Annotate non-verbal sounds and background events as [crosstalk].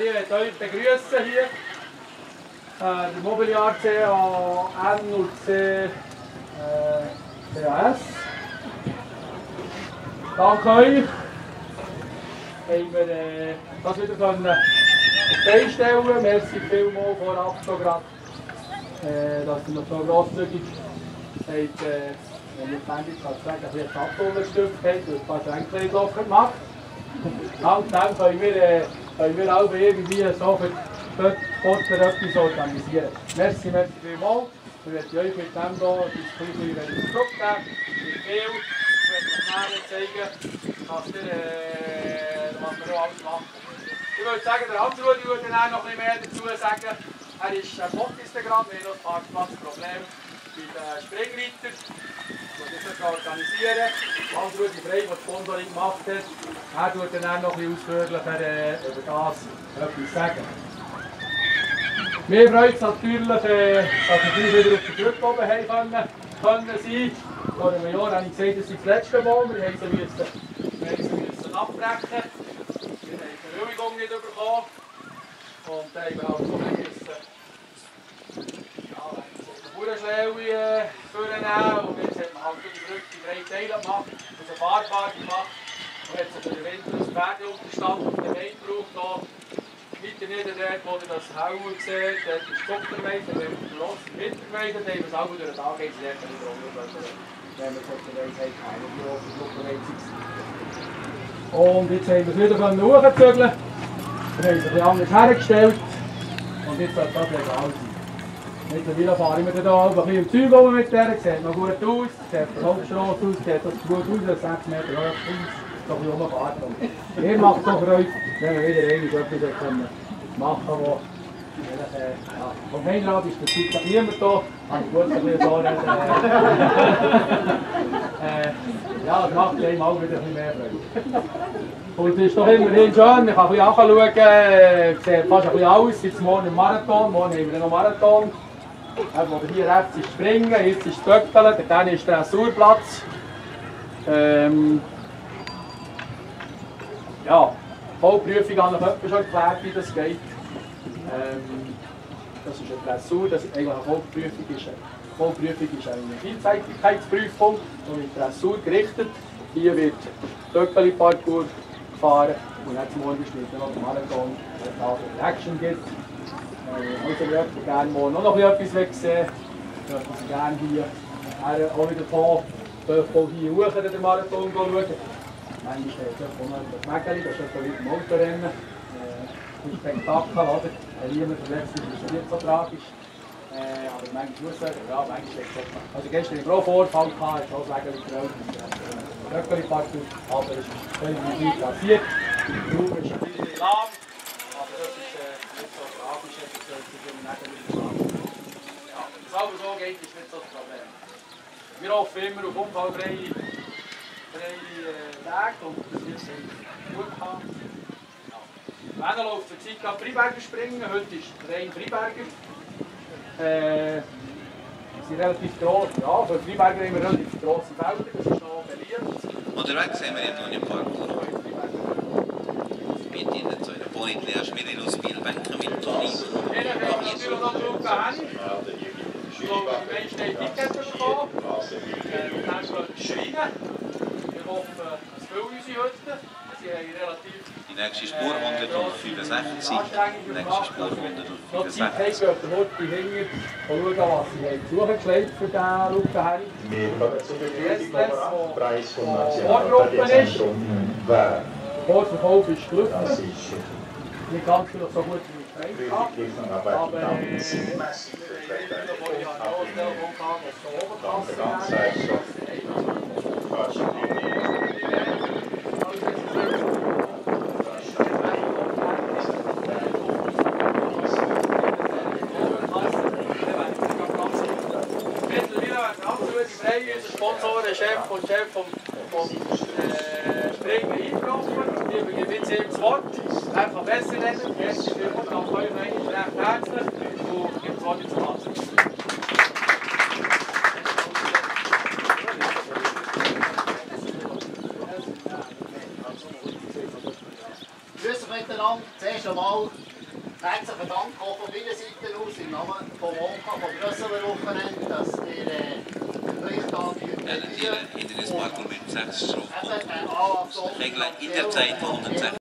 Ich möchte euch begrüßen hier. Äh, der Mobiliar CAN und C, äh. Danke euch. Haben wir äh, das wieder können beistellen Merci vielmals vorab schon gerade, äh, dass ihr noch so grosszügig habt, äh, wenn ich Bandit kann sagen, ein bisschen Stadttunnelstück habt und ein paar Schränkchen locker gemacht. [laughs] Dank dem können wir, äh, können wir auch irgendwie so für dort etwas organisieren. Merci, merci vielmals. Ich möchte euch mit dem hier ein kleines zurückgeben. Mit viel. Ich möchte euch zeigen, was, ihr, äh, wir auch alles machen. Ich würde sagen, der Hans-Rudi würde noch ein bisschen mehr dazu sagen. Er ist ein Bot-Instagram, wir haben noch ein paar Platzprobleme bei den Springreitern. Ich das organisieren. Hans-Rudi Frey, der Sponsoring gemacht hat, er wird dann noch ein bisschen ausführlicher äh, über das etwas sagen. Mir freut es natürlich, äh, dass wir wieder auf der Brücke oben haben können. Vor einem Jahr habe ich gesagt, das ist das letzte Mal. Wir haben sie müssen, wir haben sie müssen abbrechen. Wir haben die Bewilligung nicht bekommen. Und dann haben wir ja, eine Bauernschläue äh, vornehmen. Und jetzt hat man halt die Brücke in drei Teile gemacht, also fahrbar gemacht. Und jetzt hat der Winter das Pferdeunterstand auf den Wein gebraucht. Weiter nieder dort, wo ihr das Hauen seht, dort ist die Zuckerweide, wenn wir verlassen Winterweide, dann haben wir es auch durch den Tag, dort nicht runter, wenn wir Zuckerweide haben, keine große Zuckerweide Und jetzt haben wir es wieder hochzügeln Wir haben es ein bisschen anders hergestellt und jetzt soll das legal. Mittlerweile fahren wir da ein bisschen im Zeug rum mit der, sieht noch gut aus, sieht von der Hauptstraße aus, sieht das gut aus, 6 Meter hoch aus doch ein bisschen rumfahren. Ihr macht für euch, wenn wir wieder etwas können machen können, äh, ja, vom Mainrad ist der Zeit niemand da, ich kurz ein bisschen so reden. [laughs] Äh, ja, das macht einem auch wieder ein bisschen mehr Freude. Und es ist doch immerhin schön, ich kann ein bisschen anschauen, äh, sieht fast ein bisschen aus, jetzt morgen im Marathon, morgen haben wir noch Marathon. Äh, hier rechts ist Springen, jetzt ist Böckeln, dann ist der Dressurplatz. Ähm, ja, Vollprüfung habe ich etwa schon erklärt, wie das geht. Ähm, das ist eine Dressur, das eigentlich eine Vollprüfung ist. Eine Vollprüfung ist eine Vielseitigkeitsprüfung und in Dressur gerichtet. Hier wird Töckeli-Parcours gefahren und jetzt morgen steht noch der Marathon, der da Action gibt. Also wer gerne morgen noch etwas wegsehen dürfen Sie gerne hier auch wieder vor, hier hoch den Marathon schauen. Manchmal steht es auch noch das Mägeli, das ist etwa im Autorennen. Äh, ein Spektakel, oder? Wenn niemand verletzt ist, ist es nicht so tragisch. Äh, aber manchmal muss man, ja, manchmal steht es auch. Also gestern im Pro-Vorfall gehabt, hat auch Mägeli gerollt. Röckeli-Partout, aber es ist völlig nicht passiert. Die Ruhe ist ein bisschen lahm, aber das ist äh, nicht so tragisch, es sollte sich im Mägeli Ja, dass es so geht, ist nicht so das Problem. Wir hoffen immer auf unfallfreie drei Tage und das wird gut haben. Ja. Wenn läuft zur Zeit gerade Freiberger springen, heute ist rein Freiberger. Äh, sind relativ groß, ja, für Freiberger haben wir relativ grosse Felder, das ist noch beliebt. Unterwegs haben wir in Toni Parkour. Mit ihnen zu einer Politlehrschmiede aus Spielbänken mit Toni. Jeder hat natürlich noch drauf gehabt. Ich glaube, die meisten haben Tickets bekommen. Äh, wir haben schon Schreine. Ich hoffe, es füllen unsere Hütten. Sie haben relativ die nächste Spur 165, die nächste Spur 165. Noch Zeit haben, geht der Horti hinter und schauen, was sie haben zugeschlagen für diesen Lupenhelm. Wir kommen zu dem Preis vom Nationalparadiezentrum Bern. Der Vorverkauf ist gelaufen. Das ist nicht ganz so gut wie ich aber aber dann äh, sind massiv vertreten. Danke ganz herzlich. Sponsoren, Chef und Chef vom, äh, Springen eingetroffen. Ich übergebe jetzt ihm das Wort. Einfach besser reden. Herzlich willkommen. Danke euch recht herzlich. Und gebe das Wort zum Hans. Grüß euch miteinander. Zuerst einmal nochmal herzlichen Dank auch von meiner Seite aus im Namen von Monka, von Brüsseler Wochenende, dass ihr äh, euch da Ja, natürlich, Hindernisparcours mit 6 Strafpunkten. Eben, äh, Anlass- Regeln in der Zeit von 160.